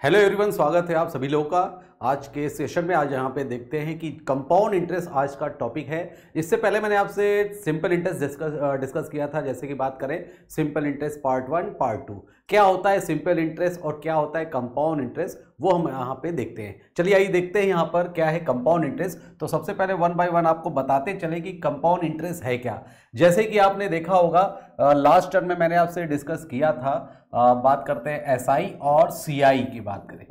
Hello everyone स्वागत है आप सभी लोगों का। आज के सेशन में आज यहाँ पे देखते हैं कि कंपाउंड इंटरेस्ट आज का टॉपिक है। इससे पहले मैंने आपसे सिंपल इंटरेस्ट डिस्कस डिस्कस किया था, जैसे कि बात करें simple interest part one part two क्या होता है सिंपल इंटरेस्ट और क्या होता है कंपाउंड इंटरेस्ट वो हम यहाँ पे देखते हैं। चलिए आइए देखते हैं यहाँ पर क्या है कंपाउंड इंटरेस्ट तो सबसे पहले वन बाय वन आपको बताते चले कि कंपाउंड इंटरेस्ट है क्या। जैसे कि आपने देखा होगा लास्ट टर्म में मैंने आपसे डिस्कस किया था बात करते हैं एस और सीआई की बात करें।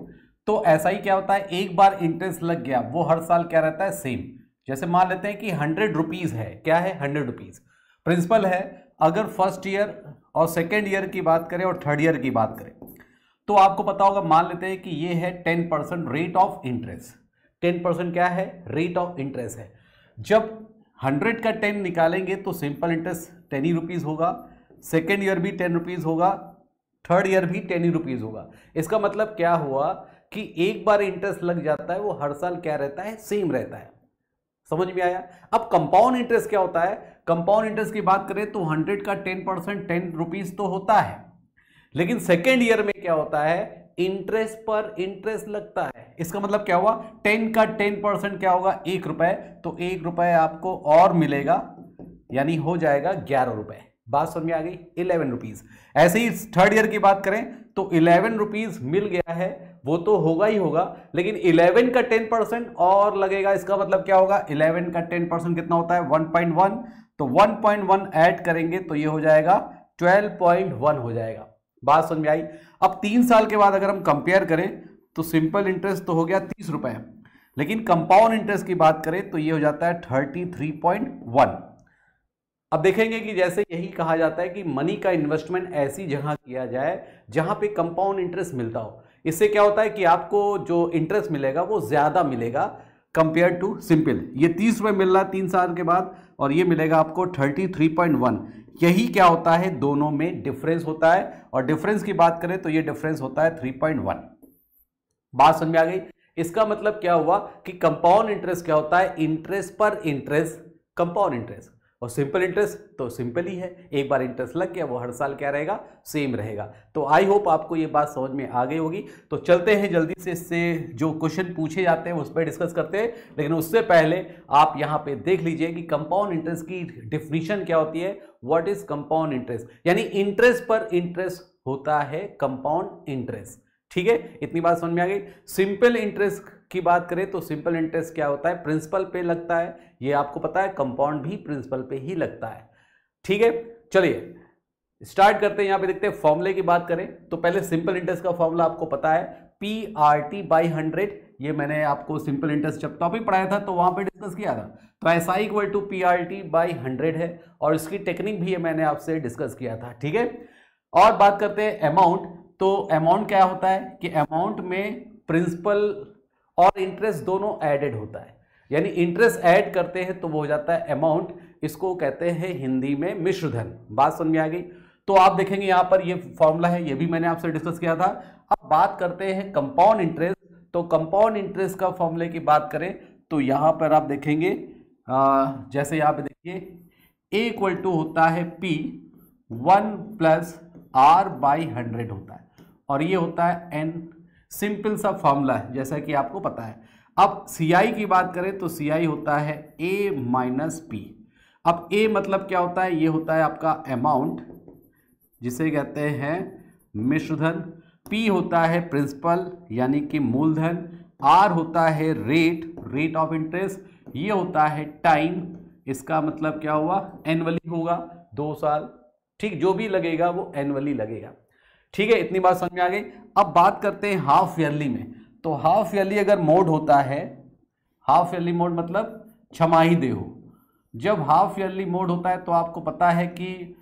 तो ही क्या होता है? एक बार इंटरेस्ट लग गया, वो हर साल क्या रहता है? सेम जैसे मान लेते हैं कि हंड्रेड रुपीज़ है। क्या है? हंड्रेड रुपीज़ प्रिंसिपल है, अगर फ़र्स्ट ईयर और सेकेंड ईयर की बात करें और थर्ड ईयर की बात करें तो आपको पता होगा, मान लेते हैं कि ये है ten percent rate of interest ten percent क्या है? रेट ऑफ़ इंटरेस्ट है। जब हंड्रेड का टेन निकालेंगे तो सिंपल इंटरेस्ट टेन ही रुपीज़ होगा। सेकेंड ईयर भी टेन रुपीज़ होगा। थर्ड ईयर भी टेन ही रुपीज़ होगा। इसका मतलब क्या हुआ कि एक बार इंटरेस्ट लग जाता है, वो हर साल क्या रहता है, सेम रहता है। समझ में आया? अब कंपाउंड इंटरेस्ट क्या होता है? कंपाउंड इंटरेस्ट की बात करें तो हंड्रेड का टेन परसेंट टेन रुपीज़ तो होता है। लेकिन सेकेंड ईयर में क्या होता है? इंटरेस्ट पर इंटरेस्ट लगता है। इसका मतलब क्या हुआ? टेन का टेन परसेंट क्या होगा? एक रुपए। तो एक रुपए आपको और मिलेगा, यानी हो जाएगा ग्यारह रुपए। बात समझ में आ गई? इलेवन रुपीज़ ऐसे ही थर्ड ईयर की बात करें तो इलेवन रुपीज़ मिल गया है, वो तो होगा ही होगा, लेकिन इलेवन का टेन परसेंट और लगेगा, इसका मतलब क्या होगा? इलेवन का टेन परसेंट कितना होता है? वन पॉइंट वन तो वन पॉइंट वन ऐड करेंगे तो ये हो जाएगा ट्वेल्व पॉइंट वन हो जाएगा। बात समझ में आई? अब तीन साल के बाद अगर हम कंपेयर करें तो सिंपल इंटरेस्ट तो हो गया तीस लेकिन कंपाउंड इंटरेस्ट की बात करें तो ये हो जाता है थर्टी अब देखेंगे कि जैसे यही कहा जाता है कि मनी का इन्वेस्टमेंट ऐसी जगह किया जाए जहाँ पे कंपाउंड इंटरेस्ट मिलता हो। इससे क्या होता है कि आपको जो इंटरेस्ट मिलेगा वो ज़्यादा मिलेगा कंपेयर टू सिंपल ये तीस रुपये मिल रहा है तीन साल के बाद और ये मिलेगा आपको थर्टी थ्री पॉइंट वन यही क्या होता है? दोनों में डिफरेंस होता है और डिफरेंस की बात करें तो ये डिफरेंस होता है थ्री पॉइंट वन बात समझ में आ गई? इसका मतलब क्या हुआ कि कंपाउंड इंटरेस्ट क्या होता है? इंटरेस्ट पर इंटरेस्ट कंपाउंड इंटरेस्ट और सिंपल इंटरेस्ट तो सिंपल ही है। एक बार इंटरेस्ट लग गया, वो हर साल क्या रहेगा? सेम रहेगा। तो आई होप आपको ये बात समझ में आ गई होगी। तो चलते हैं जल्दी से इससे जो क्वेश्चन पूछे जाते हैं, उस पर डिस्कस करते हैं। लेकिन उससे पहले आप यहाँ पे देख लीजिए कि कंपाउंड इंटरेस्ट की डिफिनीशन क्या होती है? व्हाट इज़ कंपाउंड इंटरेस्ट यानी इंटरेस्ट पर इंटरेस्ट होता है कंपाउंड इंटरेस्ट ठीक है? इतनी बात समझ में आ गई। सिंपल इंटरेस्ट की बात करें तो सिंपल इंटरेस्ट क्या होता है? प्रिंसिपल पे लगता है। ये आपको पता है कंपाउंड भी प्रिंसिपल पे ही लगता है। ठीक है? चलिए स्टार्ट करते हैं। यहाँ पे देखते हैं फॉर्मूले की बात करें तो पहले सिंपल इंटरेस्ट का फॉर्मूला आपको पता है। P R T by hundred ये मैंने आपको सिंपल इंटरेस्ट जब टॉपिक पढ़ाया था तो वहाँ पे डिस्कस किया था। तो S I equal to P R T by hundred है, और इसकी टेक्निक भी मैंने आपसे डिस्कस किया था। ठीक है? और बात करते हैं अमाउंट तो अमाउंट क्या होता है कि अमाउंट में प्रिंसिपल और इंटरेस्ट दोनों एडेड होता है। यानी इंटरेस्ट ऐड करते हैं तो वो हो जाता है अमाउंट इसको कहते हैं हिंदी में मिश्र धन बात समझ में आ गई? तो आप देखेंगे यहाँ पर ये फॉर्मूला है ये भी मैंने आपसे डिस्कस किया था। अब बात करते हैं कंपाउंड इंटरेस्ट तो कंपाउंड इंटरेस्ट का फॉर्मूले की बात करें तो यहाँ पर आप देखेंगे आ, जैसे यहाँ पे देखिए ए इक्वल टू होता है P one plus R by hundred होता है। और ये होता है एन सिंपल सा फॉर्मूला है, जैसा कि आपको पता है। अब सी आई की बात करें तो सी आई होता है ए माइनस पी अब ए मतलब क्या होता है? ये होता है आपका अमाउंट जिसे कहते हैं मिश्रधन। पी होता है प्रिंसिपल यानी कि मूलधन। आर होता है रेट रेट ऑफ़ इंटरेस्ट ये होता है टाइम इसका मतलब क्या हुआ? एनुअली होगा, दो साल। ठीक, जो भी लगेगा, वो एनुअली लगेगा। ठीक है, इतनी बात समझ में आ गई। अब बात करते हैं हाफ़ ईयरली में। तो हाफ़ ईयरली अगर मोड होता है हाफ़ ईयरली मोड मतलब छमाही दे हो। जब हाफ़ ईयरली मोड होता है तो आपको पता है कि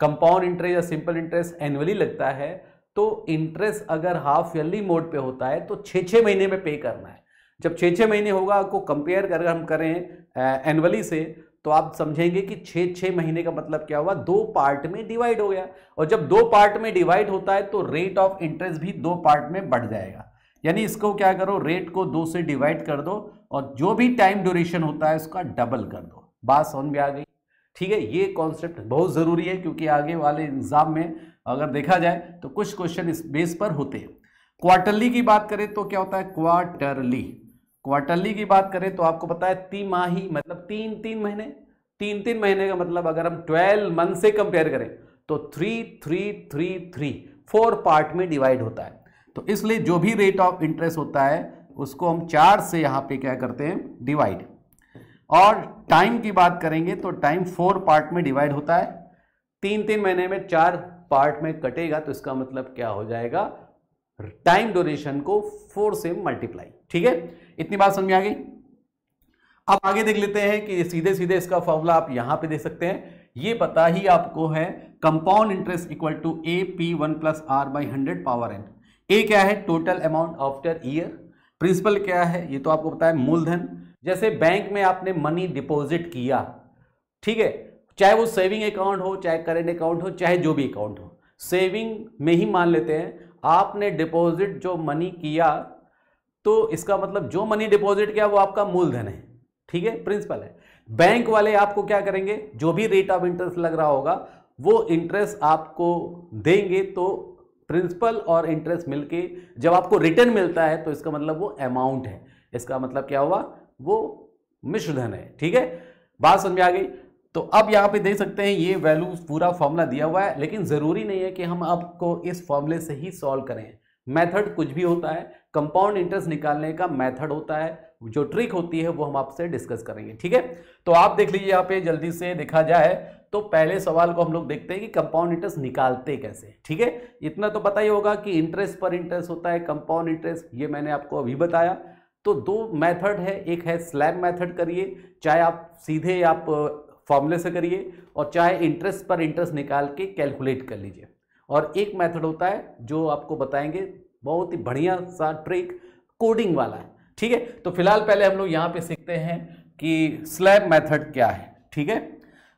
कंपाउंड इंटरेस्ट या सिंपल इंटरेस्ट एनुअली लगता है। तो इंटरेस्ट अगर हाफ़ ईयरली मोड पे होता है तो छः छः महीने में पे करना है। जब छः छः महीने होगा, आपको कंपेयर कर हम करें एनुअली से तो आप समझेंगे कि छः छः महीने का मतलब क्या हुआ? दो पार्ट में डिवाइड हो गया। और जब दो पार्ट में डिवाइड होता है तो रेट ऑफ़ इंटरेस्ट भी दो पार्ट में बढ़ जाएगा। यानी इसको क्या करो? रेट को दो से डिवाइड कर दो और जो भी टाइम ड्यूरेशन होता है, उसका डबल कर दो। बात समझ में आ गई? ठीक है, ये कॉन्सेप्ट बहुत ज़रूरी है, क्योंकि आगे वाले एग्ज़ाम में अगर देखा जाए तो कुछ क्वेश्चन इस बेस पर होते हैं। क्वार्टरली की बात करें तो क्या होता है? क्वार्टरली क्वार्टरली की बात करें तो आपको पता है तिमाही मतलब तीन तीन महीने? तीन तीन महीने का मतलब अगर हम ट्वेल्व मंथ से कंपेयर करें तो three three three three four part में डिवाइड होता है। तो इसलिए जो भी रेट ऑफ़ इंटरेस्ट होता है, उसको हम चार से यहाँ पे क्या करते हैं? डिवाइड और टाइम की बात करेंगे तो टाइम फोर पार्ट में डिवाइड होता है। तीन तीन महीने में चार पार्ट में कटेगा तो इसका मतलब क्या हो जाएगा? टाइम ड्यूरेशन को फोर से मल्टीप्लाई ठीक है? इतनी बात समझ में आ गई? अब आगे देख लेते हैं कि सीधे सीधे इसका फॉर्मूला आप यहाँ पे देख सकते हैं। ये पता ही आपको है compound interest equal to A P one plus R by hundred power N A क्या है? Total amount after year principal क्या है? ये तो आपको पता है, मूलधन। जैसे बैंक में आपने मनी डिपॉजिट किया, ठीक है? चाहे वो सेविंग अकाउंट हो, चाहे करेंट अकाउंट हो, चाहे जो भी अकाउंट हो। सेविंग में ही मान लेते हैं, आपने डिपॉजिट जो मनी किया तो इसका मतलब जो मनी डिपॉजिट किया, वो आपका मूलधन है। ठीक है? प्रिंसिपल है। बैंक वाले आपको क्या करेंगे? जो भी रेट ऑफ़ इंटरेस्ट लग रहा होगा, वो इंटरेस्ट आपको देंगे तो प्रिंसिपल और इंटरेस्ट मिलके जब आपको रिटर्न मिलता है तो इसका मतलब वो अमाउंट है। इसका मतलब क्या हुआ? वो मिश्रधन है। ठीक है? बात समझ आ गई? तो अब यहाँ पे देख सकते हैं, ये वैल्यू पूरा फॉर्मूला दिया हुआ है, लेकिन ज़रूरी नहीं है कि हम आपको इस फॉर्मूले से ही सॉल्व करें। मेथड कुछ भी होता है कंपाउंड इंटरेस्ट निकालने का मेथड होता है। जो ट्रिक होती है, वो हम आपसे डिस्कस करेंगे, ठीक है? तो आप देख लीजिए यहाँ पे जल्दी से देखा जाए तो पहले सवाल को हम लोग देखते हैं कि कंपाउंड इंटरेस्ट निकालते कैसे, ठीक है? इतना तो पता ही होगा कि इंटरेस्ट पर इंटरेस्ट होता है कंपाउंड इंटरेस्ट ये मैंने आपको अभी बताया। तो दो मेथड है, एक है स्लैब मेथड करिए, चाहे आप सीधे आप फॉर्मूले से करिए, और चाहे इंटरेस्ट पर इंटरेस्ट निकाल के कैलकुलेट कर लीजिए। और एक मेथड होता है, जो आपको बताएँगे बहुत ही बढ़िया सा ट्रिक कोडिंग वाला है, ठीक है? तो फ़िलहाल पहले हम लोग यहाँ पे सीखते हैं कि स्लैब मेथड क्या है, ठीक है?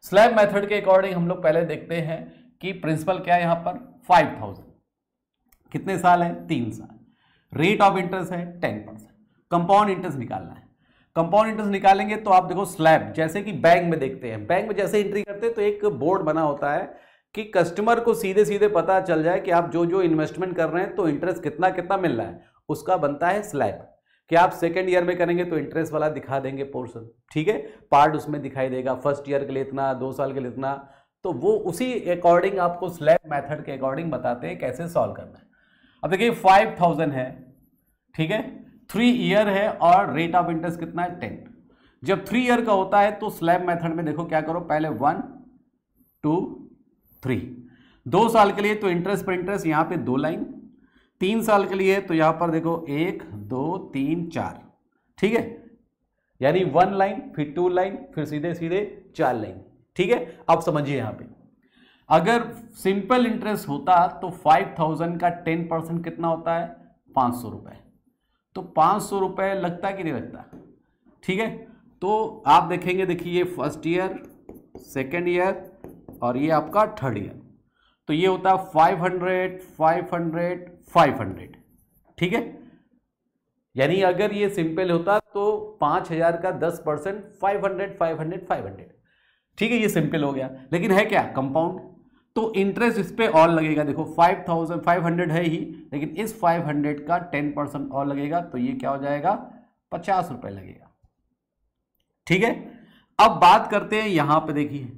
स्लैब मेथड के अकॉर्डिंग हम लोग पहले देखते हैं कि प्रिंसिपल क्या है यहाँ पर? फाइव थाउज़ेंड कितने साल है? तीन साल. रेट ऑफ़ इंटरेस्ट है टेन परसेंट कंपाउंड इंटरेस्ट निकालना है. कंपाउंड इंटरेस्ट निकालेंगे तो आप देखो स्लैब जैसे कि बैंक में देखते हैं. बैंक में जैसे एंट्री करते हैं तो एक बोर्ड बना होता है कि कस्टमर को सीधे सीधे पता चल जाए कि आप जो जो इन्वेस्टमेंट कर रहे हैं तो इंटरेस्ट कितना कितना मिल रहा है। उसका बनता है स्लैब कि आप सेकेंड ईयर में करेंगे तो इंटरेस्ट वाला दिखा देंगे पोर्सन ठीक है? पार्ट उसमें दिखाई देगा। फ़र्स्ट ईयर के लिए इतना, दो साल के लिए इतना। तो वो उसी अकॉर्डिंग आपको स्लैब मेथड के अकॉर्डिंग बताते हैं कैसे सॉल्व करना है। अब देखिए फाइव थाउज़ेंड है। ठीक है? थ्री ईयर है और रेट ऑफ़ इंटरेस्ट कितना है? टेन जब थ्री ईयर का होता है तो स्लैब मेथड में देखो क्या करो। पहले वन टू थ्री दो साल के लिए तो इंटरेस्ट पर इंटरेस्ट यहाँ पे दो लाइन तीन साल के लिए तो यहाँ पर देखो, एक, दो, तीन, चार. ठीक है? यानी वन लाइन फिर टू लाइन फिर सीधे सीधे चार लाइन ठीक है? अब समझिए यहाँ पे. अगर सिंपल इंटरेस्ट होता तो फाइव थाउज़ेंड का टेन परसेंट कितना होता है? पाँच सौ रुपए. तो पाँच सौ रुपये लगता कि नहीं लगता? ठीक है? तो आप देखेंगे, देखिए फ़र्स्ट ईयर सेकेंड ईयर और ये आपका थर्ड ईयर तो ये होता है five hundred five hundred five hundred ठीक है? यानी अगर ये सिंपल होता तो पाँच हज़ार का दस percent five hundred five hundred five hundred ठीक है, ये सिंपल हो गया। लेकिन है क्या? कंपाउंड तो इंटरेस्ट इस पर और लगेगा। देखो फाइव थाउज़ेंड फाइव हंड्रेड है ही, लेकिन इस फाइव हंड्रेड का टेन परसेंट और लगेगा तो ये क्या हो जाएगा? पचास रुपए लगेगा। ठीक है? अब बात करते हैं यहाँ पे देखिए।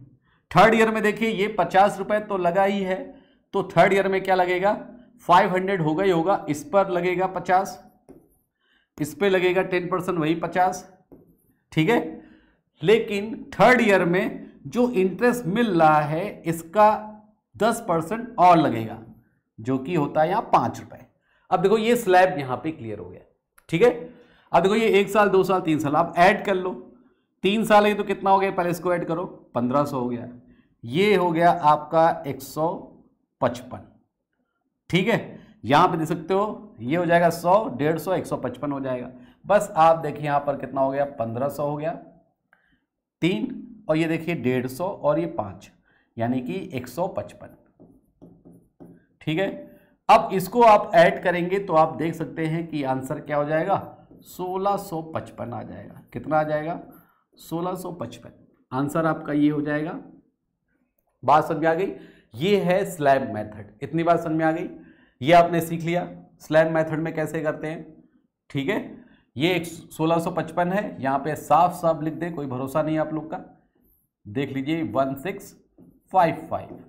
थर्ड ईयर में देखिए, ये पचास रुपए तो लगा ही है। तो थर्ड ईयर में क्या लगेगा? फाइव हंड्रेड होगा ही होगा, इस पर लगेगा पचास। इस पर लगेगा टेन परसेंट, वही पचास। ठीक है? लेकिन थर्ड ईयर में जो इंटरेस्ट मिल रहा है, इसका दस परसेंट और लगेगा, जो कि होता है यहाँ पाँच रुपए। अब देखो, ये स्लैब यहाँ पे क्लियर हो गया। ठीक है? अब देखो, ये एक साल, दो साल, तीन साल, आप ऐड कर लो। तीन साल है तो कितना हो गया पहले इसको ऐड करो, पंद्रह सौ हो गया। ये हो गया आपका एक सौ पचपन। ठीक है? यहाँ पे देख सकते हो, ये हो जाएगा सौ, डेढ़ सौ, एक सौ पचपन हो जाएगा। बस आप देखिए यहाँ पर कितना हो गया, पंद्रह सौ हो गया। तीन, और ये देखिए डेढ़ सौ, और ये पाँच, यानी कि 155 ठीक है? अब इसको आप ऐड करेंगे तो आप देख सकते हैं कि आंसर क्या हो जाएगा? 1655 आ जाएगा। कितना आ जाएगा? 1655 आंसर आपका ये हो जाएगा। बात समझ में आ गई? ये है स्लैब मेथड। इतनी बात समझ में आ गई? ये आपने सीख लिया। स्लैब मेथड में कैसे करते हैं? ठीक है? ये एक सोलह है। यहाँ पे साफ़ साफ़ लिख दे, कोई भरोसा नहीं आप लोग का। देख लीजिए वन सिक्स फाइव फाइव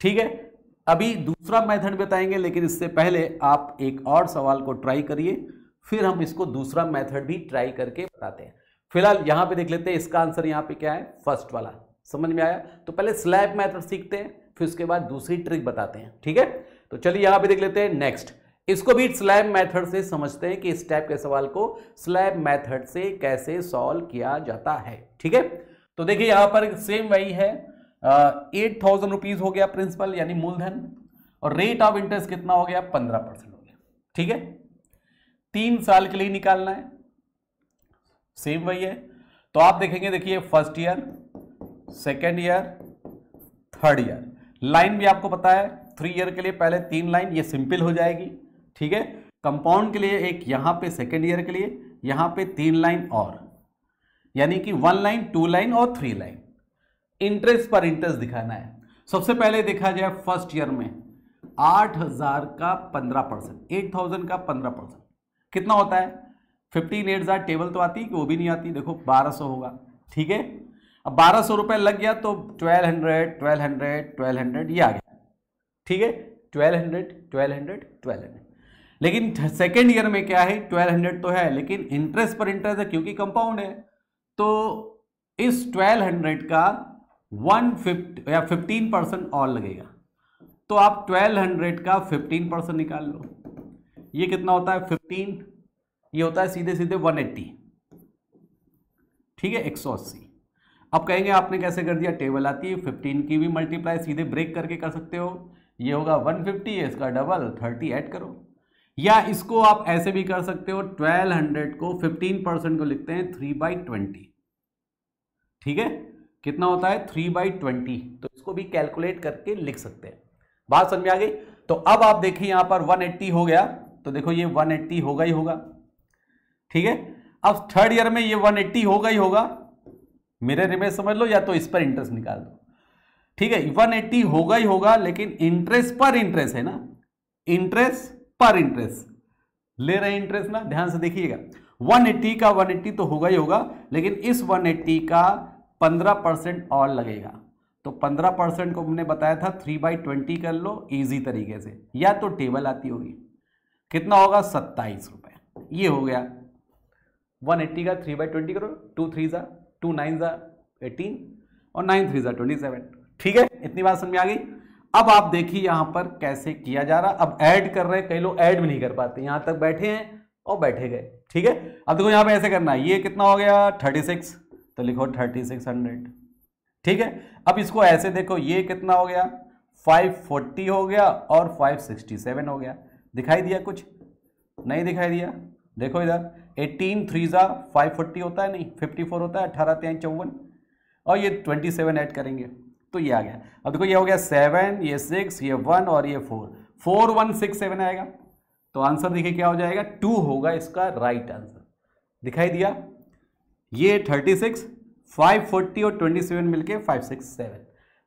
ठीक है? अभी दूसरा मेथड बताएँगे, लेकिन इससे पहले आप एक और सवाल को ट्राई करिए, फिर हम इसको दूसरा मेथड भी ट्राई करके बताते हैं। फ़िलहाल यहाँ पे देख लेते हैं, इसका आंसर यहाँ पे क्या है? फ़र्स्ट वाला। समझ में आया? तो पहले स्लैब मेथड सीखते हैं, फिर उसके बाद दूसरी ट्रिक बताते हैं, ठीक है? तो चलिए यहाँ पे देख लेते हैं नेक्स्ट इसको भी स्लैब मेथड से समझते हैं कि इस टाइप के सवाल को स्लैब मेथड से कैसे सॉल्व किया जाता है, ठीक है? तो देखिए, यहाँ पर सेम वही है। एट थाउज़ेंड रुपीज़ हो गया प्रिंसिपल यानी मूलधन, और रेट ऑफ़ इंटरेस्ट कितना हो गया? पंद्रह परसेंट हो गया, ठीक है? तीन साल के लिए निकालना है। सेम वही है। तो आप देखेंगे, देखिए first year second year third year line भी आपको पता है थ्री ईयर के लिए पहले तीन लाइन ये सिंपल हो जाएगी, ठीक है? कंपाउंड के लिए एक, यहाँ पे सेकेंड ईयर के लिए, यहाँ पे तीन लाइन और। यानी कि वन लाइन टू लाइन और थ्री लाइन इंटरेस्ट पर इंटरेस्ट दिखाना है। सबसे पहले देखा जाए फ़र्स्ट ईयर में, आठ हज़ार का पंद्रह परसेंट एट थाउज़ेंड का पंद्रह परसेंट। कितना होता है? फिफ्टीन एट हज़ार टेबल तो आती कि वो भी नहीं आती देखो बारह सौ होगा ठीक है अब बारह सौ रुपये लग गया तो twelve hundred twelve hundred twelve hundred ये आ गया ठीक है twelve hundred twelve hundred twelve hundred लेकिन सेकेंड ईयर में क्या है ट्वेल्व हंड्रेड तो है लेकिन इंटरेस्ट पर इंटरेस्ट है क्योंकि कंपाउंड है तो इस ट्वेल्व हंड्रेड का वन फिफ्ट या फिफ्टीन परसेंट और लगेगा तो आप ट्वेल्व हंड्रेड का फिफ्टीन परसेंट निकाल लो ये कितना होता है फिफ्टीन ये होता है सीधे सीधे वन एट्टी ठीक है, एक सौ अस्सी। अब कहेंगे आपने कैसे कर दिया? टेबल आती है फिफ्टीन की भी मल्टीप्लाई सीधे ब्रेक करके कर सकते हो। ये होगा वन फिफ्टी है इसका डबल थर्टी ऐड करो। या इसको आप ऐसे भी कर सकते हो ट्वेल्व हंड्रेड को फिफ्टीन परसेंट को लिखते हैं थ्री बाई ट्वेंटी ठीक है? कितना होता है? थ्री बाई ट्वेंटी तो इसको भी कैलकुलेट करके लिख सकते हैं। बात समझ में आ गई? तो अब आप देखिए यहाँ पर 180 हो गया। तो देखो ये 180 होगा ही होगा। ठीक है? अब थर्ड ईयर में ये 180 होगा ही होगा। मेरे रिमेज समझ लो या तो इस पर इंटरेस्ट निकाल दो। ठीक है? 180 होगा ही होगा, लेकिन इंटरेस्ट पर इंटरेस्ट है ना? इंटरेस्ट पर इंटरेस्ट ले रहे इंटरेस्ट ना? ध्यान से देखिएगा। 180 का 180 तो होगा ही होगा, लेकिन इस 180 का पंद्रह परसेंट और लगेगा। तो पंद्रह परसेंट को हमने बताया था थ्री बाई ट्वेंटी कर लो इजी तरीके से। या तो टेबल आती होगी। कितना होगा? सत्ताईस रुपए। ये हो गया। वन एट्टी का थ्री बाई ट्वेंटी करो टू थ्री ज़ा टू नाइन ज़ा एटीन और नाइन थ्री ज़ा ट्वेंटी सेवन ठीक है? इतनी बात समझ में आ गई? अब आप देखिए यहाँ पर कैसे किया जा रहा। अब ऐड कर रहे हैं, कई लोग ऐड भी नहीं कर पाते। यहाँ तक बैठे हैं और बैठे गए। ठीक है? अब देखो यहाँ पे ऐसे करना है। ये कितना हो गया? थर्टी सिक्स तो लिखो थर्टी सिक्स हंड्रेड ठीक है? अब इसको ऐसे देखो। ये कितना हो गया? फाइव फोर्टी हो गया और फाइव सिक्सटी सेवन हो गया। दिखाई दिया कुछ? नहीं दिखाई दिया। देखो इधर। एटीन थ्री ज़ा फाइव फोर्टी होता है, नहीं फिफ्टी फोर होता है, अठारह, तेईस, चौवन। और ये ट्वेंटी सेवन ऐड करेंगे तो ये आ गया। अब देखो, ये हो गया सेवन ये सिक्स ये वन और ये four four one six seven आएगा। तो आंसर देखिए क्या हो जाएगा? टू होगा इसका राइट आंसर दिखाई दिया? ये थर्टी सिक्स फाइव फोर्टी और ट्वेंटी सेवन मिलके फाइव सिक्स सेवन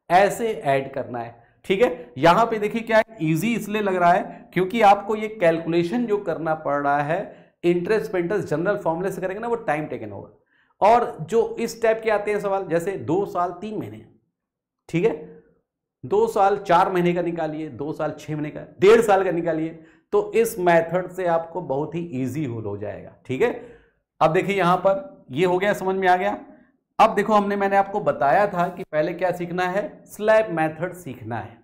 ऐसे ऐड करना है। ठीक है? यहाँ पे देखिए क्या है? इजी इसलिए लग रहा है, क्योंकि आपको ये कैलकुलेशन जो करना पड़ रहा है इंटरेस्ट पे इंटरेस्ट जनरल फॉर्मूले से करेंगे ना, वो टाइम टेकन होगा और जो इस टाइप के आते हैं सवाल, जैसे दो साल तीन महीने, ठीक है? दो साल चार महीने का निकालिए, दो साल छह महीने का, डेढ़ साल का निकालिए तो इस मेथड से आपको बहुत ही इजी हो जाएगा, ठीक है? अब देखिए यहाँ पर, ये हो गया, समझ में आ गया? अब देखो, हमने, मैंने आपको बताया था कि पहले क्या सीखना है? स्लैब मेथड सीखना है,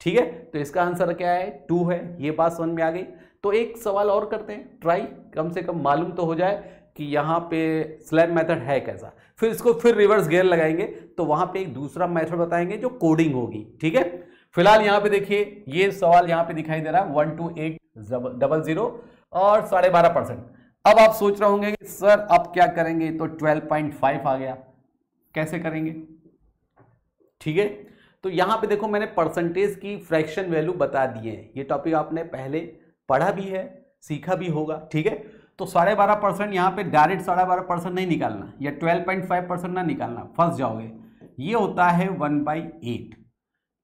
ठीक है? तो इसका आंसर क्या है? टू है, ये बात समझ में आ गई। तो एक सवाल और करते हैं ट्राई कम से कम मालूम तो हो जाए कि यहाँ पे स्लैब मेथड है कैसा। फिर इसको फिर रिवर्स गेयर लगाएँगे तो वहाँ पे एक दूसरा मेथड बताएँगे जो कोडिंग होगी, ठीक है? फ़िलहाल यहाँ पे देखिए, ये सवाल यहाँ पे दिखाई दे रहा है one two eight double zero और साढ़े बारह परसेंट अब आप सोच रहे होंगे कि, सर, अब क्या करेंगे? तो 12.5 आ गया। कैसे करेंगे? ठीक है? तो यहाँ पे देखो, मैंने परसेंटेज की फ्रैक्शन वैल्यू बता दिए हैं। ये टॉपिक आपने पहले पढ़ा भी है सीखा भी होगा, ठीक है? तो साढ़े बारह परसेंट यहाँ पे डायरेक्ट साढ़े बारह परसेंट नहीं निकालना, या ट्वेल्व पॉइंट फाइव परसेंट ना निकालना, फंस जाओगे। ये होता है वन बाई एट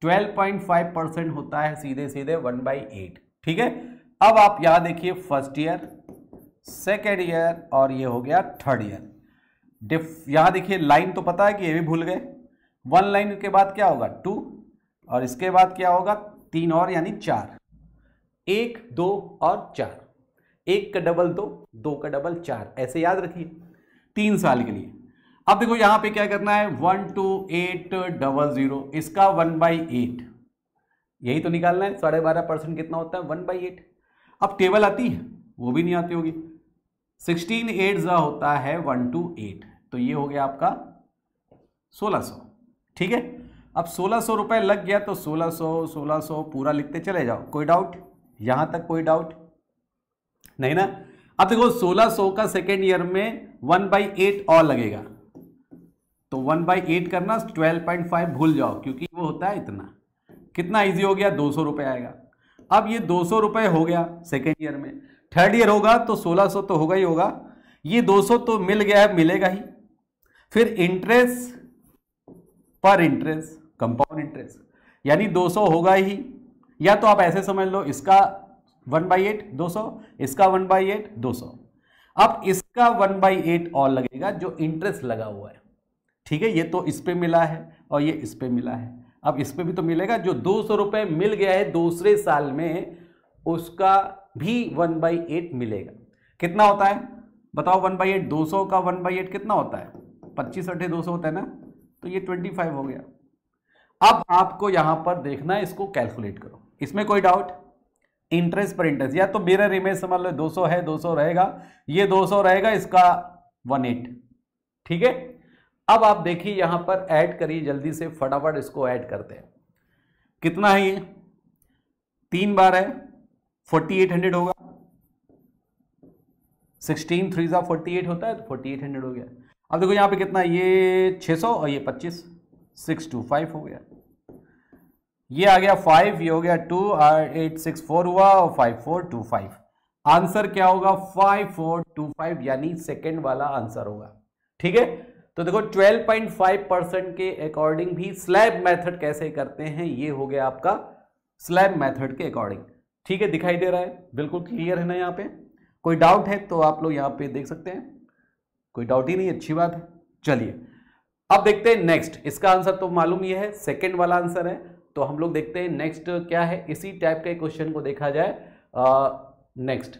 12.5 परसेंट होता है सीधे सीधे वन बाई एट ठीक है? अब आप यहाँ देखिए फ़र्स्ट ईयर सेकेंड ईयर और ये हो गया थर्ड ईयर डिफ यहाँ देखिए लाइन तो पता है कि ये भी भूल गए। वन लाइन के बाद क्या होगा? टू और इसके बाद क्या होगा? तीन और, यानी चार। एक, दो और चार। एक का डबल दो दो का डबल चार, ऐसे याद रखिए, तीन साल के लिए। अब देखो यहाँ पे क्या करना है, one, two, eight, double zero, इसका वन बाई एट। यही तो निकालना है, साढ़े बारह परसेंट कितना होता है, वन बाई एट। अब टेबल आती है, वो भी नहीं आती होगी। सिक्सटीन एट जा होता है वन, टू, एट तो ये हो गया आपका सोलह सौ, ठीक है? अब सोलह सौ रुपए लग गया तो सोलह सौ सोलह सौ पूरा लिखते चले जाओ, कोई डाउट यहाँ तक कोई डाउट नहीं ना? अब देखो, सोलह सौ का सेकेंड ईयर में वन बाई एट और लगेगा। तो वन बाई एट करना ट्वेल्व पॉइंट फाइव भूल जाओ, क्योंकि वो होता है इतना। कितना इजी हो गया? दो सौ रुपये आएगा। अब ये दो सौ रुपये हो गया सेकेंड ईयर में। थर्ड ईयर होगा तो सोलह सौ तो होगा ही होगा। ये दो सौ तो मिल गया है, मिलेगा ही। फिर इंटरेस्ट पर इंटरेस्ट कंपाउंड इंटरेस्ट यानी 200 होगा ही। या तो आप ऐसे समझ लो, इसका वन बाई एट दो सौ, इसका वन बाई एट दो सौ। अब इसका वन बाई एट और लगेगा जो इंटरेस्ट लगा हुआ है। ठीक है, ये तो इस पर मिला है और ये इस पर मिला है। अब इस पर भी तो मिलेगा, जो दो सौ रुपए मिल गया है दूसरे साल में, उसका भी वन बाई एट मिलेगा। कितना होता है? बताओ, वन बाई एट दो सौ का वन बाई एट कितना होता है? पच्चीस अठे दो सौ होता है ना? तो ये ट्वेंटी फाइव हो गया। अब आपको यहाँ पर देखना है, इसको कैलकुलेट करो। इसमें कोई डाउट? इंटरेस्ट पर इंटरेस्ट या तो मेरा इमेज समझ लो 200 है 200 रहेगा। ये 200 रहेगा, इसका वन एट ठीक है? अब आप देखिए यहाँ पर ऐड करिए, जल्दी से फटाफट इसको ऐड करते हैं। कितना है ये? तीन बार है 4800 होगा। 16 थ्री जा फोर्टी होता है तो 4800 हो गया। अब देखो यहाँ पे कितना ये 600 और ये 25 सिक्स टू फाइव हो गया। ये आ गया फाइव ये हो गया टू एट सिक्स फोर हुआ और five four two five answer क्या होगा? फाइव फोर टू फाइव यानी सेकेंड वाला आंसर होगा। ठीक है? तो देखो 12.5 परसेंट के अकॉर्डिंग भी स्लैब मेथड कैसे करते हैं, ये हो गया आपका स्लैब मेथड के अकॉर्डिंग ठीक है? दिखाई दे रहा है? बिल्कुल क्लियर है ना यहाँ पे? कोई डाउट है तो आप लोग यहाँ पे देख सकते हैं। कोई डाउट ही नहीं, अच्छी बात है। चलिए, अब देखते हैं नेक्स्ट इसका आंसर तो मालूम ही है सेकेंड वाला आंसर है। तो हम लोग देखते हैं नेक्स्ट क्या है? इसी टाइप के क्वेश्चन को देखा जाए। नेक्स्ट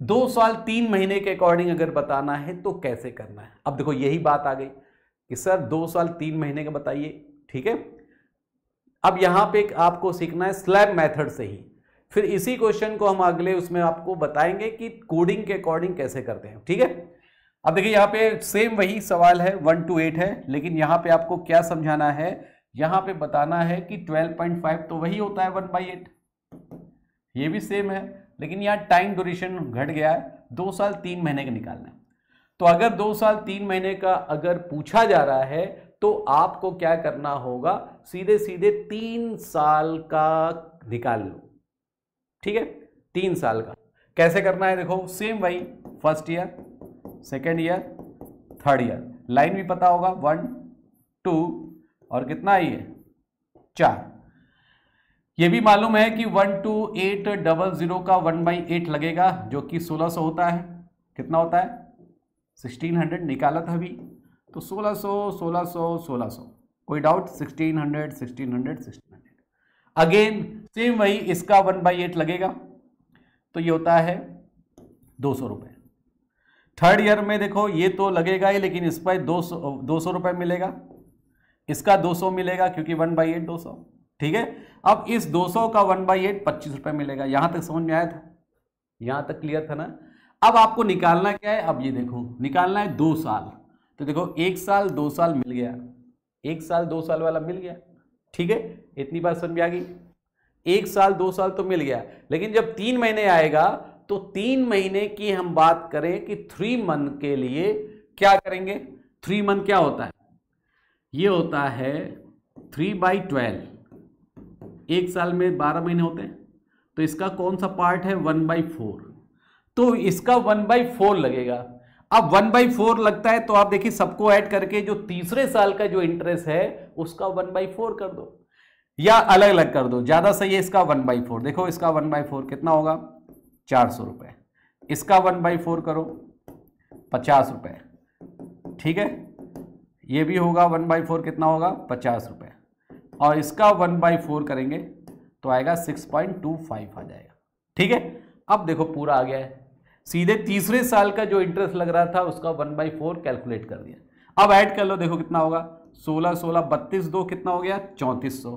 दो साल तीन महीने के अकॉर्डिंग अगर बताना है तो कैसे करना है? अब देखो, यही बात आ गई कि सर, दो साल तीन महीने का बताइए, ठीक है? अब यहाँ पे आपको सीखना है स्लैब मेथड से ही। फिर इसी क्वेश्चन को हम अगले उसमें आपको बताएँगे कि कोडिंग के अकॉर्डिंग कैसे करते हैं, ठीक है? अब देखिए, यहाँ पे सेम वही सवाल है वन टू एट है, लेकिन यहाँ पे आपको क्या समझाना है? यहाँ पे बताना है कि ट्वेल्व पॉइंट फाइव तो वही होता है वन बाई एट ये भी सेम है, लेकिन यहाँ टाइम ड्यूरेशन घट गया है, दो साल तीन महीने का निकालना है। तो अगर दो साल तीन महीने का अगर पूछा जा रहा है तो आपको क्या करना होगा? सीधे सीधे तीन साल का निकाल लो। ठीक है? तीन साल का। कैसे करना है देखो सेम वही first year second year third year line भी पता होगा वन टू और कितना है ये? चार। ये भी मालूम है कि one two eight double zero का वन बाई एट लगेगा, जो कि सोलह सौ होता है। कितना होता है? सिक्सटीन हंड्रेड निकाला था अभी। तो सोलह सौ सोलह सौ सोलह सौ। कोई doubt? Sixteen hundred sixteen hundred sixteen hundred. Again, same वही इसका वन बाई एट लगेगा। तो ये होता है दो सौ रुपये थर्ड ईयर में देखो, ये तो लगेगा ही, लेकिन इस पर दो सौ दो सौ रुपये मिलेगा। इसका दो सौ मिलेगा क्योंकि वन बाई एट दो सौ। ठीक है? अब इस दो सौ का वन बाई एट पच्चीस रुपये मिलेगा। यहाँ तक समझ में आया था? यहाँ तक क्लियर था ना? अब आपको निकालना क्या है? अब ये देखो, निकालना है दो साल। तो देखो, एक साल, दो साल मिल गया। एक साल, दो साल वाला मिल गया। ठीक है? इतनी बात समझ में आ गई? एक साल, दो साल तो मिल गया। लेकिन जब तीन महीने आएगा तो तीन महीने की हम बात करें कि थ्री मंथ के लिए क्या करेंगे? थ्री मंथ क्या होता है? ये होता है थ्री बाई ट्वेल्व एक साल में बारह महीने होते हैं। तो इसका कौन सा पार्ट है? वन बाई फोर तो इसका वन बाई फोर लगेगा। अब वन बाई फोर लगता है तो आप देखिए सबको ऐड करके जो तीसरे साल का जो इंटरेस्ट है, उसका वन बाई फोर कर दो। या अलग अलग कर दो। ज़्यादा सही है इसका वन बाई फोर देखो इसका वन बाई फोर कितना होगा? चार सौ रुपये इसका वन बाई फोर करो, पचास रुपये ठीक है? ये भी होगा वन बाई फोर कितना होगा? पचास रुपये और इसका वन बाई फोर करेंगे तो आएगा सिक्स पॉइंट टू फाइव आ जाएगा। ठीक है? अब देखो पूरा आ गया है। सीधे तीसरे साल का जो इंटरेस्ट लग रहा था, उसका वन बाई फोर कैलकुलेट कर दिया। अब ऐड कर लो, देखो कितना होगा। सोलह सोलह, बत्तीस, दो कितना हो गया? चौंतीस सौ।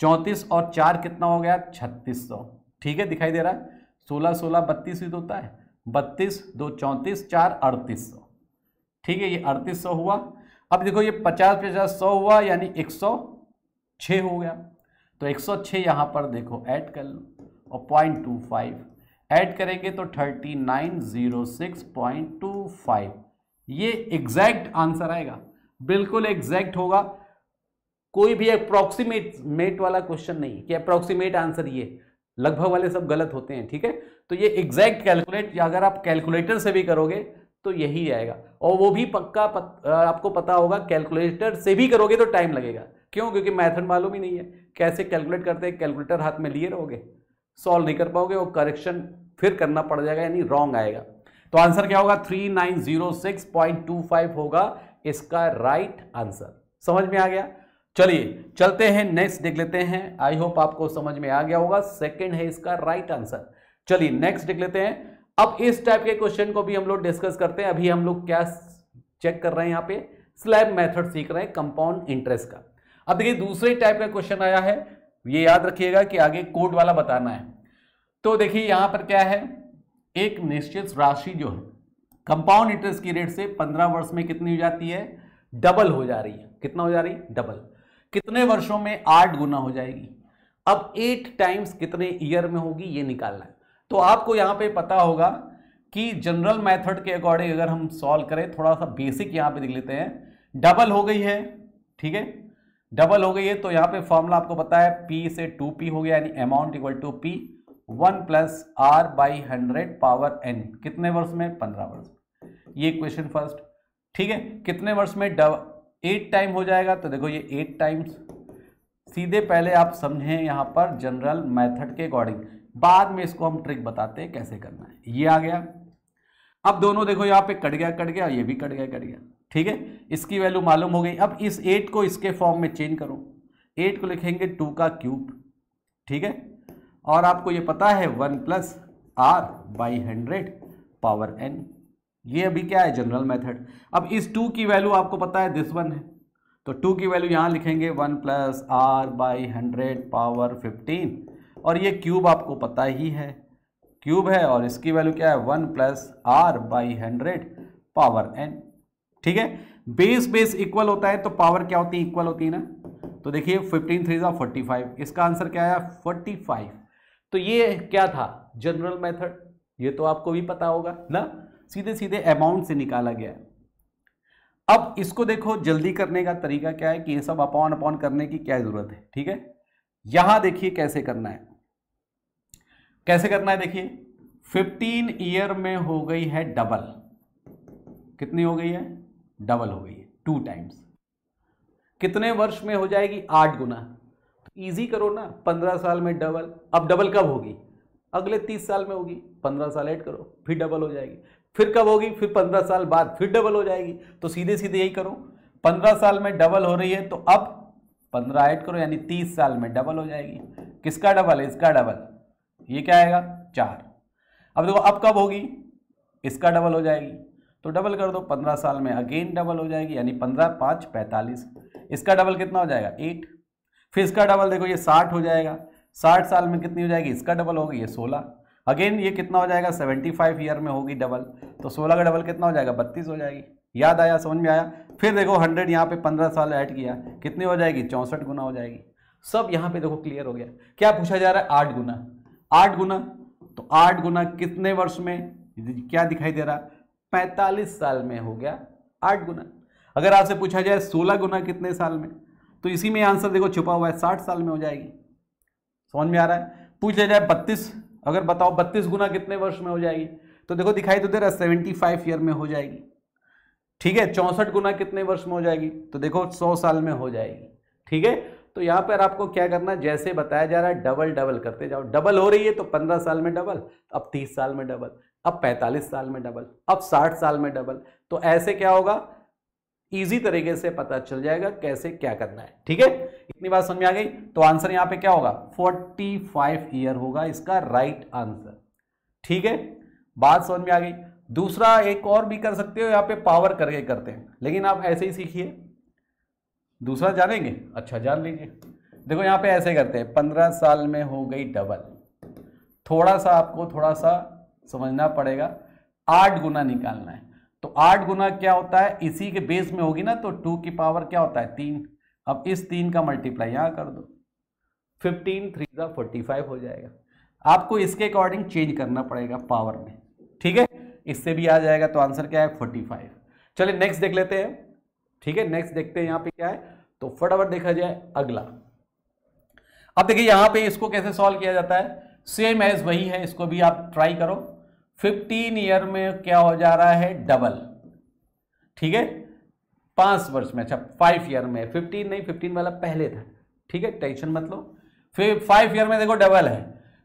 चौंतीस और चार कितना हो गया? छत्तीस सौ। ठीक है? दिखाई दे रहा है। सोलह सोलह, बत्तीस ही तो होता है। बत्तीस, दो, चौंतीस, चार, अड़तीस सौ। ठीक है? ये अड़तीस सौ हुआ। अब देखो ये पचास पचास सौ हुआ, यानी एक सौ छः हो गया। तो एक सौ छः यहाँ पर देखो ऐड कर लो और पॉइंट टू फाइव। ऐड करेंगे तो thirty nine zero six point two five. ये एग्जैक्ट आंसर आएगा। बिल्कुल एग्जैक्ट होगा। कोई भी अप्रोक्सीमेट मेट वाला क्वेश्चन नहीं, कि अप्रोक्सीमेट आंसर ये। लगभग वाले सब गलत होते हैं, ठीक है? तो ये एग्जैक्ट कैलकुलेट अगर आप कैलकुलेटर से भी करोगे तो यही आएगा। और वो भी पक्का पत, आपको पता होगा कैलकुलेटर से भी करोगे तो टाइम लगेगा। क्यों? क्योंकि मैथड मालूम ही नहीं है। कैसे कैलकुलेट करते हैं? कैलकुलेटर हाथ में लिए रहोगे। सॉल्व नहीं कर पाओगे और करेक्शन फिर करना पड़ जाएगा यानी रॉन्ग आएगा। तो आंसर क्या होगा? Three nine zero six point two five होगा इसका राइट आंसर समझ में आ गया? चलिए चलते हैं नेक्स्ट देख लेते हैं। आई होप आपको समझ में आ गया होगा। सेकंड है इसका राइट आंसर चलिए नेक्स्ट देख लेते हैं। अब इस टाइप के क्वेश्चन को भी हम लोग डिस्कस करते हैं। अभी हम लोग क्या चेक कर रहे हैं यहाँ पे? स्लैब मेथड सीख रहे हैं कंपाउंड इंटरेस्ट का। अब देखिए, दूसरे टाइप का क्वेश्चन आया है। ये याद रखिएगा कि आगे कोड वाला बताना है। तो देखिए, यहाँ पर क्या है? एक निश्चित राशि जो है कंपाउंड इंटरेस्ट की रेट से पंद्रह वर्ष में कितनी हो जाती है? डबल हो जा रही है। कितना हो जा रही? है डबल कितने वर्षों में आठ गुना हो जाएगी? अब एट टाइम्स कितने ईयर में होगी, ये निकालना है। तो आपको यहाँ पे पता होगा कि जनरल मेथड के अकॉर्डिंग अगर हम सॉल्व करें, थोड़ा सा बेसिक यहाँ पे देख लेते हैं। डबल हो गई है, ठीक है? डबल हो गई है तो यहाँ पे फॉर्मूला आपको पता है पी से टू पी हो गया, यानी amount equal to P one plus R by hundred power N कितने वर्ष में? पंद्रह वर्ष। ये क्वेश्चन फ़र्स्ट ठीक है? कितने वर्ष में? डब एट टाइम हो जाएगा तो देखो ये एट टाइम्स सीधे पहले आप समझें यहाँ पर जनरल मेथड के अकॉर्डिंग बाद में इसको हम ट्रिक बताते हैं कैसे करना है। ये आ गया। अब दोनों देखो, यहाँ पे कट गया कट गया, ये भी कट गया कट गया। ठीक है? इसकी वैल्यू मालूम हो गई। अब इस एट को इसके फॉर्म में चेंज करो। एट को लिखेंगे टू का क्यूब ठीक है? और आपको ये पता है one plus R by hundred power N ये अभी क्या है? जनरल मेथड अब इस टू की वैल्यू आपको पता है दिस वन है। तो टू की वैल्यू यहाँ लिखेंगे one plus R by hundred power fifteen और ये क्यूब आपको पता ही है। क्यूब है और इसकी वैल्यू क्या है? One plus R by hundred power N. ठीक है? बेस बेस इक्वल होता है तो पावर क्या होती है? इक्वल होती है ना? तो देखिए, फिफ्टीन थ्री जा फोर्टी फाइव। इसका आंसर क्या आया? Forty five. तो ये क्या था? General method. ये तो आपको भी पता होगा ना? सीधे सीधे अमाउंट से निकाला गया अब इसको देखो, जल्दी करने का तरीका क्या है कि ये सब अपॉन अपॉन करने की क्या ज़रूरत है? ठीक है? यहाँ देखिए कैसे करना है। कैसे करना है देखिए? 15 ईयर में हो गई है डबल कितनी हो गई है? डबल हो गई है. टू टाइम्स कितने वर्ष में हो जाएगी? आठ गुना. तो ईजी करो ना. पंद्रह साल में डबल अब डबल कब होगी? अगले तीस साल में होगी. पंद्रह साल ऐड करो. फिर डबल हो जाएगी. फिर कब होगी? फिर पंद्रह साल बाद. फिर डबल हो जाएगी. तो सीधे सीधे यही करो. पंद्रह साल में डबल हो रही है तो अब पंद्रह ऐड करो. यानी तीस साल में डबल हो जाएगी. किसका डबल है? इसका डबल ये क्या आएगा? चार। अब देखो, अब कब होगी? इसका डबल हो जाएगी। तो डबल कर दो, पंद्रह साल में अगेन डबल हो जाएगी, यानी पंद्रह, पाँच, पैंतालीस। इसका डबल कितना हो जाएगा? एट फिर इसका डबल देखो, ये साठ हो जाएगा। साठ साल में कितनी हो जाएगी? इसका डबल होगी, ये सोलह। अगेन ये कितना हो जाएगा? सेवेंटी फाइव ईयर में होगी डबल तो सोलह का डबल कितना हो जाएगा? बत्तीस हो जाएगी। याद आया, समझ में आया? फिर देखो हंड्रेड यहाँ पे पंद्रह साल ऐड किया। कितनी हो जाएगी? चौंसठ गुना हो जाएगी। सब यहाँ पे देखो क्लियर हो गया। क्या पूछा जा रहा है? आठ गुना। आठ गुना। तो आठ गुना कितने वर्ष में? क्या दिखाई दे रहा? पैंतालीस साल में हो गया आठ गुना। अगर आपसे पूछा जाए सोलह गुना कितने साल में तो इसी में आंसर देखो छुपा हुआ है, साठ साल में हो जाएगी। समझ में आ रहा है? पूछ लिया जाए बत्तीस, अगर बताओ बत्तीस गुना कितने वर्ष में हो जाएगी तो देखो दिखाई तो दे रहा है सेवेंटी फाइव ईयर में हो जाएगी। ठीक है, चौंसठ गुना कितने वर्ष में हो जाएगी तो देखो सौ साल में हो जाएगी। ठीक है तो यहाँ पर आपको क्या करना जैसे बताया जा रहा है डबल डबल करते जाओ। डबल हो रही है तो पंद्रह साल में डबल अब तीस साल में डबल अब पैंतालीस साल में डबल अब साठ साल में डबल तो ऐसे क्या होगा? इजी तरीके से पता चल जाएगा कैसे क्या करना है। ठीक है? इतनी बात समझ में आ गई? तो आंसर यहाँ पे क्या होगा? 45 ईयर होगा इसका राइट आंसर ठीक है? बात समझ में आ गई। दूसरा एक और भी कर सकते हो, यहाँ पे पावर करके करते हैं। लेकिन आप ऐसे ही सीखिए। दूसरा जानेंगे? अच्छा जान लीजिए। देखो, यहाँ पे ऐसे करते हैं, पंद्रह साल में हो गई डबल थोड़ा सा आपको थोड़ा सा समझना पड़ेगा, आठ गुना निकालना है। तो आठ गुना क्या होता है? इसी के बेस में होगी ना तो टू की पावर क्या होता है? तीन। अब इस तीन का मल्टीप्लाई यहाँ कर दो। फिफ्टीन थ्री का फोर्टी फाइव हो जाएगा। आपको इसके अकॉर्डिंग चेंज करना पड़ेगा पावर में। ठीक है? इससे भी आ जाएगा तो आंसर क्या है? फोर्टी फाइव चलिए नेक्स्ट देख लेते हैं। ठीक है नेक्स्ट देखते हैं यहाँ पे क्या है तो फटाफट देखा जाए अगला। अब देखिए यहाँ पे इसको कैसे सॉल्व किया जाता है? सेम एज वही है, इसको भी आप ट्राई करो। 15 ईयर में क्या हो जा रहा है? डबल ठीक है? पाँच वर्ष में अच्छा फाइव ईयर में। 15 नहीं 15 वाला पहले था। ठीक है? टेंशन मत लो। फिर फाइव ईयर में देखो डबल है।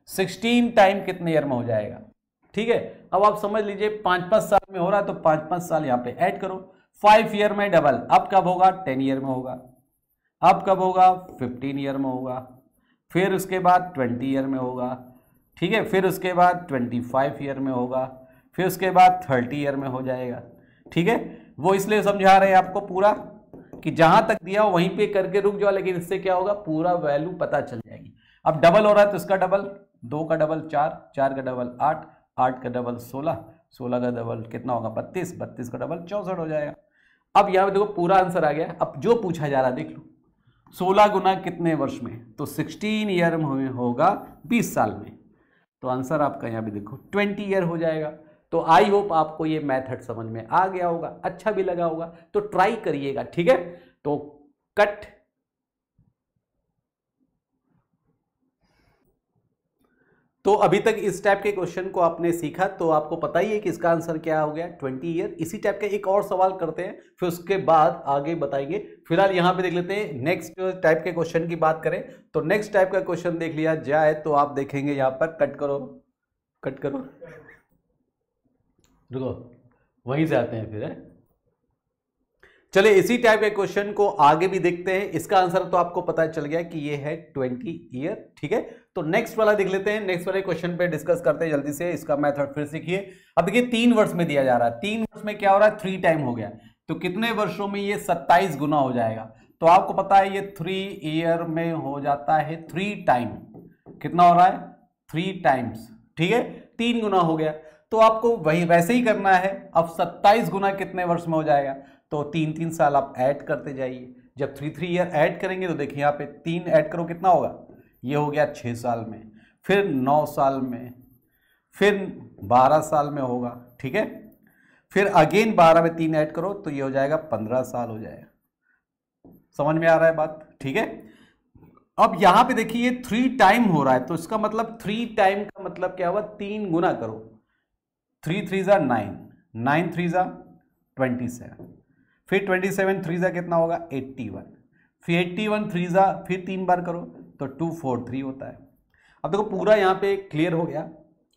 16 टाइम कितने ईयर में हो जाएगा? ठीक है? अब आप समझ लीजिए पाँच पाँच साल में हो रहा है तो पाँच पाँच साल यहाँ पे ऐड करो। फाइव ईयर में डबल। अब कब होगा? टेन ईयर में होगा। अब कब होगा? फिफ्टीन ईयर में होगा। फिर उसके बाद ट्वेंटी ईयर में होगा। ठीक है? फिर उसके बाद ट्वेंटी फाइव ईयर में होगा। फिर उसके बाद थर्टी ईयर में हो जाएगा। ठीक है? वो इसलिए समझा रहे हैं आपको पूरा कि जहाँ तक दिया हो वहीं पे करके रुक जाओ, लेकिन इससे क्या होगा? पूरा वैल्यू पता चल जाएगी। अब डबल हो रहा है तो इसका डबल दो का डबल चार चार का डबल आठ आठ का डबल सोलह सोलह का डबल कितना होगा? बत्तीस। बत्तीस का डबल चौसठ हो जाएगा। अब यहाँ पे देखो पूरा आंसर आ गया। अब जो पूछा जा रहा है, देख लो। सोलह गुना कितने वर्ष में? तो सिक्सटीन ईयर में होगा बीस साल में। तो आंसर आपका यहाँ भी देखो ट्वेंटी ईयर हो जाएगा। तो आई होप आपको ये मैथड समझ में आ गया होगा। अच्छा भी लगा होगा। तो ट्राई करिएगा, ठीक है? तो कट तो अभी तक इस टाइप के क्वेश्चन को आपने सीखा तो आपको पता ही है कि इसका आंसर क्या हो गया, ट्वेंटी ईयर। इसी टाइप का एक और सवाल करते हैं, फिर उसके बाद आगे बताएँगे। फ़िलहाल यहाँ पे देख लेते हैं नेक्स्ट टाइप के क्वेश्चन की बात करें तो नेक्स्ट टाइप का क्वेश्चन देख लिया जाए तो आप देखेंगे यहाँ पर कट करो कट करो। रुको, वहीं से आते हैं फिर, है? चलिए, इसी टाइप के क्वेश्चन को आगे भी देखते हैं। इसका आंसर तो आपको पता चल गया कि ये है ट्वेंटी ईयर, ठीक है? तो नेक्स्ट वाला देख लेते हैं नेक्स्ट वाले क्वेश्चन पे डिस्कस करते हैं जल्दी से, इसका मेथड फिर सीखिए अब देखिए, तीन वर्ष में दिया जा रहा है। तीन वर्ष में क्या हो रहा है? थ्री टाइम हो गया। तो कितने वर्षों में ये सत्ताईस गुना हो जाएगा? तो आपको पता है, ये थ्री ईयर में हो जाता है थ्री टाइम कितना हो रहा है? थ्री टाइम्स ठीक है? तीन गुना हो गया। तो आपको वही, वैसे ही करना है। अब सत्ताईस गुना कितने वर्ष में हो जाएगा? तो तीन तीन साल आप ऐड करते जाइए। जब थ्री थ्री ईयर ऐड करेंगे तो देखिए यहाँ पे तीन ऐड करो, कितना होगा? ये हो गया छः साल में, फिर नौ साल में, फिर बारह साल में होगा, ठीक है? फिर अगेन बारह में तीन ऐड करो तो ये हो जाएगा पंद्रह साल हो जाएगा। समझ में आ रहा है बात? ठीक है? अब यहाँ पे देखिए, ये थ्री टाइम हो रहा है तो इसका मतलब थ्री टाइम का मतलब क्या हुआ? तीन गुना करो। थ्री थ्री ज़ा नाइन नाइन थ्री ज़ा ट्वेंटी सेवन फिर ट्वेंटी सेवन थ्री ज़ा कितना होगा? एट्टी वन फिर एट्टी वन थ्री ज़ा फिर तीन बार करो। तो टू फोर थ्री होता है। अब देखो पूरा यहाँ पे क्लियर हो गया।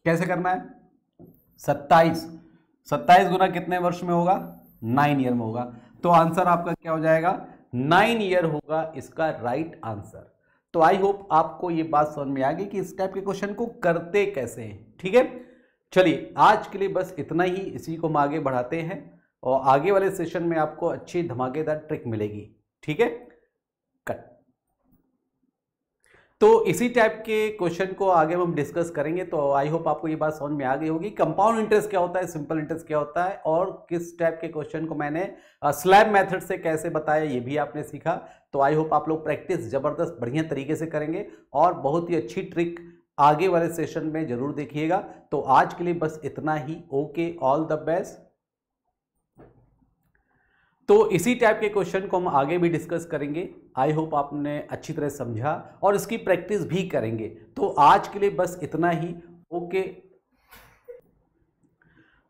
कैसे करना है? सत्ताईस। सत्ताईस गुना कितने वर्ष में होगा? नाइन ईयर में होगा। तो आंसर आपका क्या हो जाएगा? नाइन ईयर होगा इसका राइट आंसर तो आई होप आपको ये बात समझ में आ गई कि इस टाइप के क्वेश्चन को करते कैसे हैं। ठीक है? चलिए, आज के लिए बस इतना ही। इसी को हम आगे बढ़ाते हैं और आगे वाले सेशन में आपको अच्छी धमाकेदार ट्रिक मिलेगी। ठीक है? कट तो इसी टाइप के क्वेश्चन को आगे हम डिस्कस करेंगे तो आई होप आपको ये बात समझ में आ गई होगी। कंपाउंड इंटरेस्ट क्या होता है? सिंपल इंटरेस्ट क्या होता है? और किस टाइप के क्वेश्चन को मैंने स्लैब मेथड से कैसे बताया, ये भी आपने सीखा। तो आई होप आप लोग प्रैक्टिस ज़बरदस्त बढ़िया तरीके से करेंगे और बहुत ही अच्छी ट्रिक आगे वाले सेशन में ज़रूर देखिएगा। तो आज के लिए बस इतना ही। ओके ऑल द बेस्ट तो इसी टाइप के क्वेश्चन को हम आगे भी डिस्कस करेंगे। आई होप आपने अच्छी तरह समझा और इसकी प्रैक्टिस भी करेंगे। तो आज के लिए बस इतना ही। ओके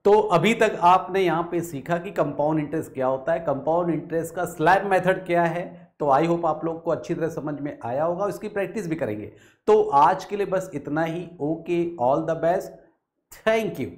तो अभी तक आपने यहाँ पे सीखा कि कंपाउंड इंटरेस्ट क्या होता है। कंपाउंड इंटरेस्ट का स्लैब मेथड क्या है? तो आई होप आप लोग को अच्छी तरह समझ में आया होगा इसकी प्रैक्टिस भी करेंगे। तो आज के लिए बस इतना ही। Okay all the best thank you